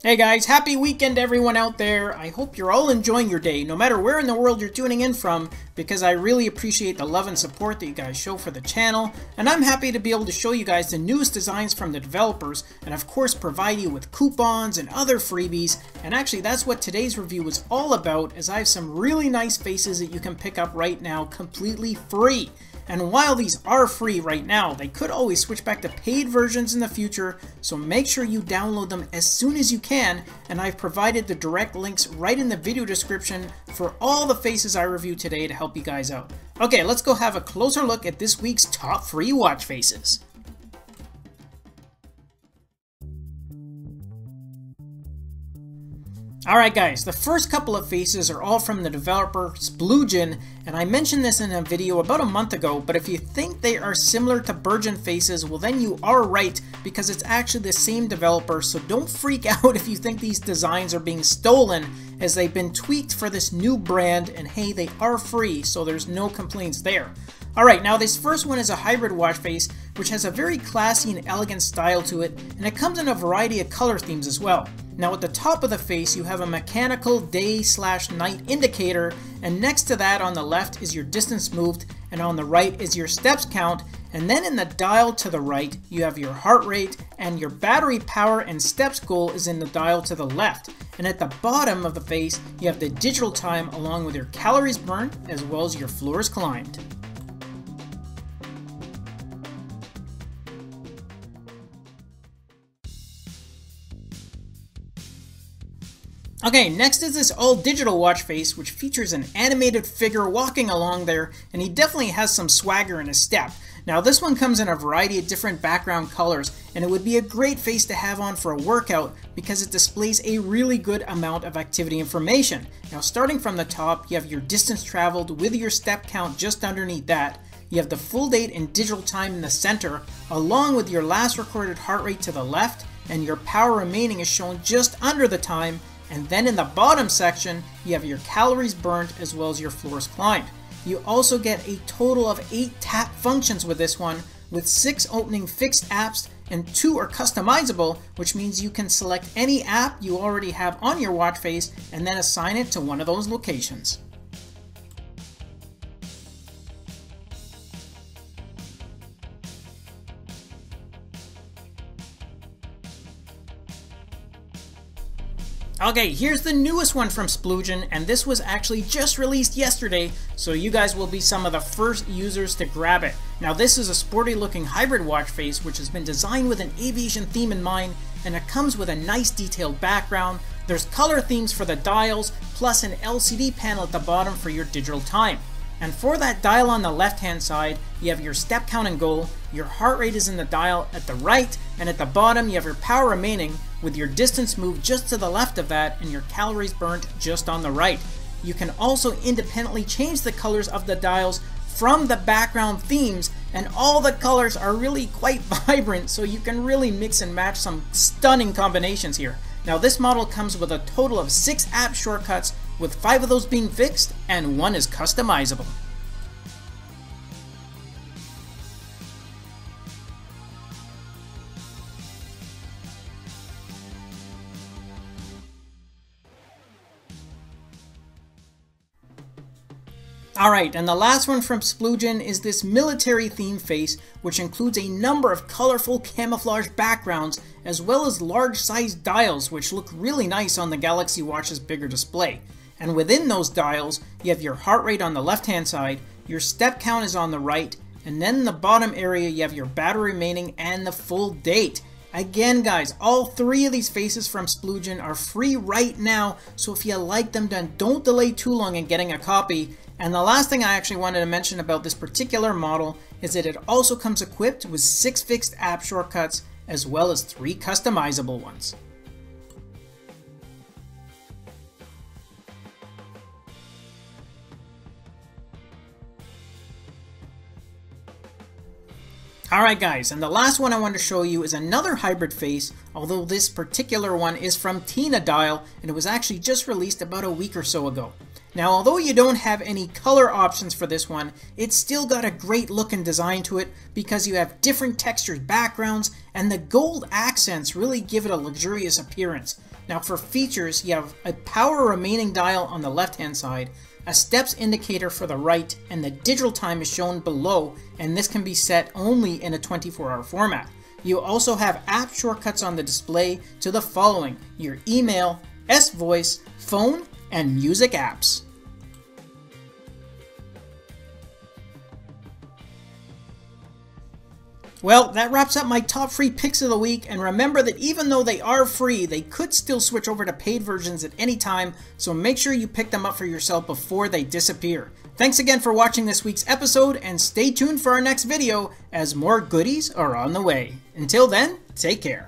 Hey guys, happy weekend everyone out there. I hope you're all enjoying your day, no matter where in the world you're tuning in from, because I really appreciate the love and support that you guys show for the channel, and I'm happy to be able to show you guys the newest designs from the developers, and of course provide you with coupons and other freebies, and actually that's what today's review is all about, as I have some really nice faces that you can pick up right now completely free. And while these are free right now, they could always switch back to paid versions in the future, so make sure you download them as soon as you can, and I've provided the direct links right in the video description for all the faces I review today to help you guys out. Okay, let's go have a closer look at this week's top free watch faces. Alright guys, the first couple of faces are all from the developer Splugen, and I mentioned this in a video about a month ago, but if you think they are similar to Burgeon faces, well then you are right, because it's actually the same developer, so don't freak out if you think these designs are being stolen, as they've been tweaked for this new brand, and hey, they are free, so there's no complaints there. Alright, now this first one is a hybrid watch face, which has a very classy and elegant style to it, and it comes in a variety of color themes as well. Now at the top of the face you have a mechanical day slash night indicator and next to that on the left is your distance moved and on the right is your steps count and then in the dial to the right you have your heart rate and your battery power and steps goal is in the dial to the left and at the bottom of the face you have the digital time along with your calories burned as well as your floors climbed. Okay, next is this all digital watch face, which features an animated figure walking along there, and he definitely has some swagger in his step. Now this one comes in a variety of different background colors, and it would be a great face to have on for a workout because it displays a really good amount of activity information. Now starting from the top, you have your distance traveled with your step count just underneath that. You have the full date and digital time in the center, along with your last recorded heart rate to the left, and your power remaining is shown just under the time, and then in the bottom section, you have your calories burned as well as your floors climbed. You also get a total of 8 tap functions with this one, with 6 opening fixed apps and 2 are customizable, which means you can select any app you already have on your watch face and then assign it to one of those locations. Okay, here's the newest one from Splugen, and this was actually just released yesterday, so you guys will be some of the first users to grab it. Now this is a sporty looking hybrid watch face which has been designed with an aviation theme in mind, and it comes with a nice detailed background. There's color themes for the dials, plus an LCD panel at the bottom for your digital time. And for that dial on the left hand side, you have your step count and goal, your heart rate is in the dial at the right, and at the bottom you have your power remaining, with your distance moved just to the left of that and your calories burnt just on the right. You can also independently change the colors of the dials from the background themes and all the colors are really quite vibrant so you can really mix and match some stunning combinations here. Now this model comes with a total of 6 app shortcuts with 5 of those being fixed and 1 is customizable. Alright, and the last one from Splugen is this military theme face, which includes a number of colorful camouflage backgrounds, as well as large sized dials, which look really nice on the Galaxy Watch's bigger display. And within those dials, you have your heart rate on the left hand side, your step count is on the right, and then in the bottom area you have your battery remaining and the full date. Again guys, all three of these faces from Splugen are free right now, so if you like them then don't delay too long in getting a copy. And the last thing I actually wanted to mention about this particular model is that it also comes equipped with 6 fixed app shortcuts as well as 3 customizable ones. Alright guys, and the last one I want to show you is another hybrid face, although this particular one is from Tina Dial, and it was actually just released about a week or so ago. Now, although you don't have any color options for this one, it's still got a great look and design to it because you have different textured backgrounds and the gold accents really give it a luxurious appearance. Now for features, you have a power remaining dial on the left hand side, a steps indicator for the right, and the digital time is shown below, and this can be set only in a 24 hour format. You also have app shortcuts on the display to the following your email, S Voice, phone, and music apps. Well, that wraps up my top free picks of the week, and remember that even though they are free, they could still switch over to paid versions at any time, so make sure you pick them up for yourself before they disappear. Thanks again for watching this week's episode, and stay tuned for our next video as more goodies are on the way. Until then, take care.